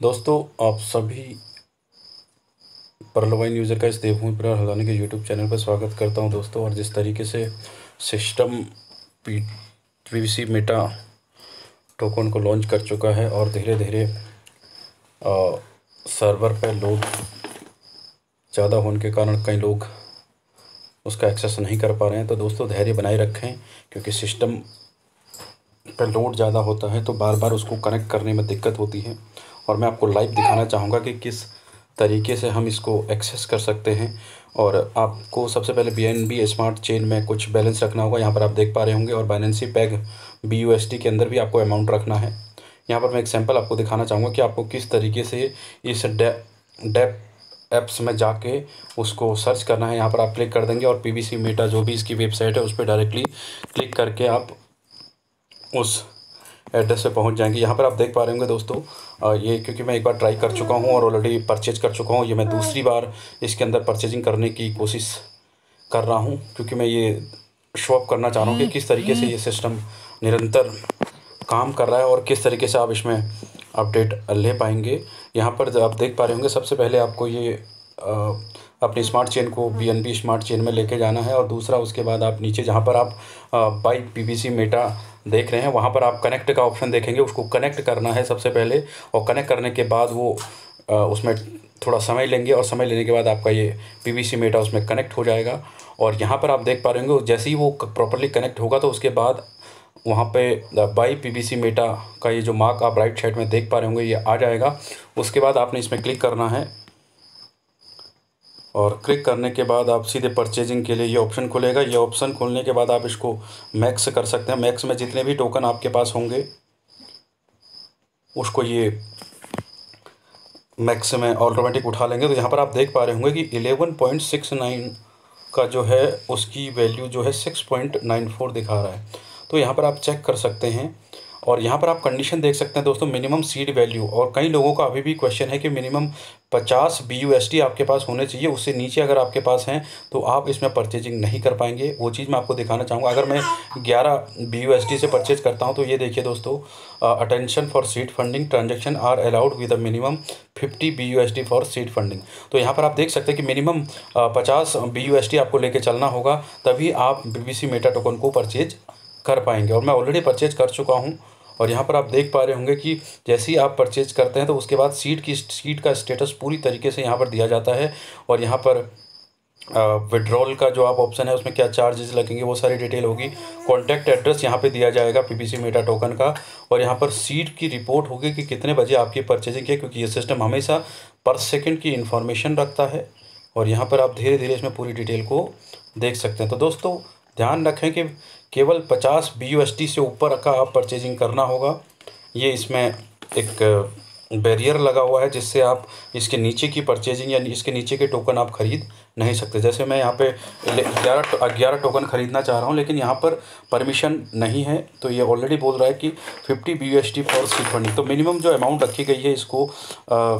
दोस्तों, आप सभी परलवाइन यूज़र का इस देवभूमि पर हजाने के यूट्यूब चैनल पर स्वागत करता हूँ दोस्तों। और जिस तरीके से system P P meta token को लॉन्च कर चुका है और धीरे धीरे सर्वर पर लोड ज़्यादा होने के कारण कई लोग उसका एक्सेस नहीं कर पा रहे हैं। तो दोस्तों, धैर्य बनाए रखें, क्योंकि सिस्टम पर लोड ज़्यादा होता है तो बार बार उसको कनेक्ट करने में दिक्कत होती है। और मैं आपको लाइव दिखाना चाहूँगा कि किस तरीके से हम इसको एक्सेस कर सकते हैं। और आपको सबसे पहले B N B smart chain में कुछ बैलेंस रखना होगा। यहाँ पर आप देख पा रहे होंगे और बैलेंसी पैग बी यू एस टी के अंदर भी आपको अमाउंट रखना है। यहाँ पर मैं एक सैंपल आपको दिखाना चाहूँगा कि आपको किस तरीके से इस डेप ऐप्स में जाके उसको सर्च करना है। यहाँ पर आप क्लिक कर देंगे और पी वी सी मेटा जो भी इसकी वेबसाइट है, उस पर डायरेक्टली क्लिक करके आप उस एड्रेस पे पहुँच जाएँगे। यहाँ पर आप देख पा रहे होंगे दोस्तों ये क्योंकि मैं एक बार ट्राई कर चुका हूँ और ऑलरेडी परचेज कर चुका हूँ। ये मैं दूसरी बार इसके अंदर परचेजिंग करने की कोशिश कर रहा हूँ क्योंकि मैं ये शॉप करना चाह रहा हूँ कि किस तरीके से ये सिस्टम निरंतर काम कर रहा है और किस तरीके से आप इसमें अपडेट ले पाएँगे। यहाँ पर आप देख पा रहे होंगे सबसे पहले आपको ये अपनी स्मार्ट चेन को बी स्मार्ट चेन में लेके जाना है और दूसरा उसके बाद आप नीचे जहाँ पर आप बाइक पी मेटा देख रहे हैं, वहाँ पर आप कनेक्ट का ऑप्शन देखेंगे। उसको कनेक्ट करना है सबसे पहले और कनेक्ट करने के बाद वो उसमें थोड़ा समय लेंगे और समय लेने के बाद आपका ये पी वी सी मेटा उसमें कनेक्ट हो जाएगा। और यहाँ पर आप देख पा रहे होंगे, जैसे ही वो प्रॉपरली कनेक्ट होगा तो उसके बाद वहाँ पे buy P V C meta का ये जो मार्क आप राइट साइड में देख पा रहे होंगे, ये आ जाएगा। उसके बाद आपने इसमें क्लिक करना है। और क्लिक करने के बाद आप सीधे परचेजिंग के लिए ये ऑप्शन खुलेगा। ये ऑप्शन खोलने के बाद आप इसको मैक्स कर सकते हैं। मैक्स में जितने भी टोकन आपके पास होंगे, उसको ये मैक्स में ऑटोमेटिक उठा लेंगे। तो यहाँ पर आप देख पा रहे होंगे कि एलेवन पॉइंट सिक्स नाइन का जो है, उसकी वैल्यू जो है सिक्स पॉइंट नाइन फोर दिखा रहा है। तो यहाँ पर आप चेक कर सकते हैं और यहाँ पर आप कंडीशन देख सकते हैं दोस्तों मिनिमम सीड वैल्यू और कई लोगों का अभी भी क्वेश्चन है कि मिनिमम पचास बी यू एस टी आपके पास होने चाहिए, उससे नीचे अगर आपके पास हैं तो आप इसमें परचेजिंग नहीं कर पाएँगे। वो चीज़ मैं आपको दिखाना चाहूँगा। अगर मैं ग्यारह बी यू एस टी से परचेज करता हूँ तो ये देखिए दोस्तों attention for seed funding transaction are allowed with a minimum fifty B U S T for seed funding तो यहाँ पर आप देख सकते हैं कि मिनिमम पचास बी यू एस टी आपको लेके चलना होगा, तभी आप B B C meta token को परचेज कर पाएँगे। और मैं ऑलरेडी परचेज कर चुका हूँ। और यहाँ पर आप देख पा रहे होंगे कि जैसे ही आप परचेज करते हैं तो उसके बाद सीट की सीट का स्टेटस पूरी तरीके से यहाँ पर दिया जाता है। और यहाँ पर विड्रॉल का जो आप ऑप्शन है, उसमें क्या चार्जेस लगेंगे, वो सारी डिटेल होगी। कॉन्टैक्ट एड्रेस यहाँ पे दिया जाएगा पीपीसी मेटा टोकन का। और यहाँ पर सीट की रिपोर्ट होगी कि कितने बजे आपकी परचेजिंग है, क्योंकि ये सिस्टम हमेशा पर सेकंड की इन्फॉर्मेशन रखता है। और यहाँ पर आप धीरे धीरे इसमें पूरी डिटेल को देख सकते हैं। तो दोस्तों ध्यान रखें कि केवल पचास बीयूएसटी से ऊपर का आप परचेजिंग करना होगा। ये इसमें एक बैरियर लगा हुआ है जिससे आप इसके नीचे की परचेजिंग या इसके नीचे के टोकन आप ख़रीद नहीं सकते। जैसे मैं यहाँ पे ग्यारह ग्यारह टोकन ख़रीदना चाह रहा हूँ लेकिन यहाँ पर परमिशन नहीं है। तो ये ऑलरेडी बोल रहा है कि fifty B S T for seed funding तो मिनिमम जो अमाउंट रखी गई है इसको आ,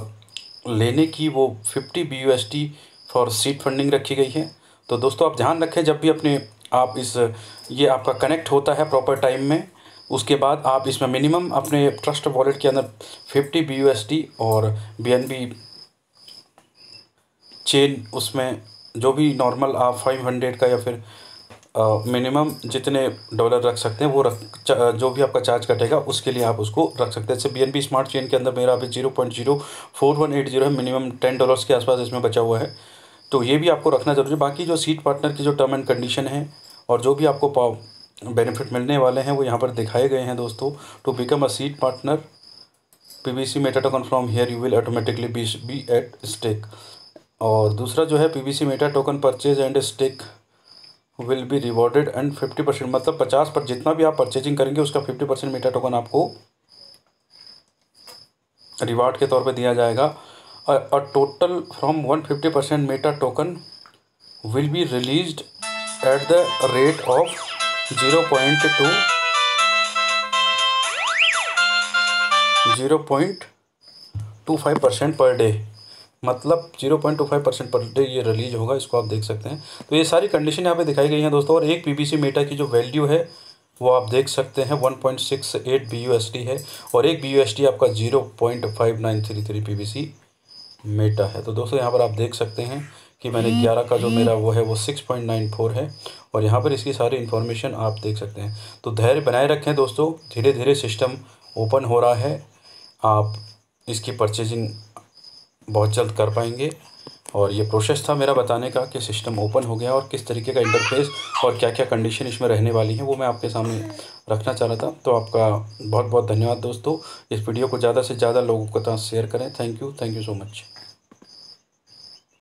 लेने की वो fifty B S T for seed funding रखी गई है। तो दोस्तों आप ध्यान रखें जब भी अपने आप इस, ये आपका कनेक्ट होता है प्रॉपर टाइम में। उसके बाद आप इसमें मिनिमम अपने ट्रस्ट वॉलेट के अंदर fifty B U S T और बी एन बी चेन उसमें जो भी नॉर्मल आप फाइव हंड्रेड का या फिर मिनिमम जितने डॉलर रख सकते हैं, वो रख जो भी आपका चार्ज कटेगा, उसके लिए आप उसको रख सकते हैं। जैसे B N B smart chain के अंदर मेरा अभी zero point zero four one eight zero है मिनिमम टेन डॉलर्स के आसपास इसमें बचा हुआ है। तो ये भी आपको रखना ज़रूरी है। बाकी जो सीट पार्टनर की जो टर्म एंड कंडीशन है और जो भी आपको बेनिफिट मिलने वाले हैं, वो यहाँ पर दिखाए गए हैं दोस्तों। To become a seed partner P B C meta token from here you will automatically be be at stake और दूसरा जो है P B C meta token purchase and stake will be rewarded and fifty percent मतलब पचास पर जितना भी आप परचेजिंग करेंगे, उसका फिफ्टी परसेंट मेटा टोकन आपको रिवार्ड के तौर पे दिया जाएगा। और total total from 150% meta token will be released at the rate of 0.2 0.25 percent per day मतलब 0.25 परसेंट पर डे ये रिलीज़ होगा, इसको आप देख सकते हैं। तो ये सारी कंडीशन यहाँ पे दिखाई गई हैं दोस्तों, और एक पीबीसी मेटा की जो वैल्यू है, वो आप देख सकते हैं one point six eight B U S T है, और एक बी यू एस टी आपका zero point five nine three three P V C meta है। तो दोस्तों, यहाँ पर आप देख सकते हैं कि मैंने ग्यारह का जो मेरा वो है वो सिक्स पॉइंट नाइन फोर है और यहाँ पर इसकी सारी इन्फॉर्मेशन आप देख सकते हैं। तो धैर्य बनाए रखें दोस्तों धीरे धीरे सिस्टम ओपन हो रहा है। आप इसकी परचेजिंग बहुत जल्द कर पाएँगे। और ये प्रोसेस था मेरा बताने का कि सिस्टम ओपन हो गया और किस तरीके का इंटरफेस और क्या क्या कंडीशन इसमें रहने वाली है वो मैं आपके सामने रखना चाह रहा था। तो आपका बहुत बहुत धन्यवाद दोस्तों। इस वीडियो को ज़्यादा से ज़्यादा लोगों के साथ शेयर करें। Thank you thank you so much